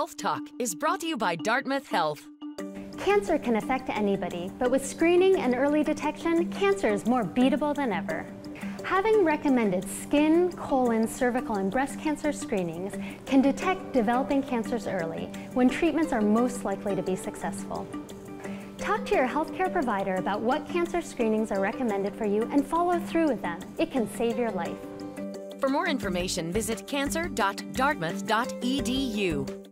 Health Talk is brought to you by Dartmouth Health. Cancer can affect anybody, but with screening and early detection, cancer is more beatable than ever. Having recommended skin, colon, cervical, and breast cancer screenings can detect developing cancers early when treatments are most likely to be successful. Talk to your healthcare provider about what cancer screenings are recommended for you and follow through with them. It can save your life. For more information, visit cancer.dartmouth.edu.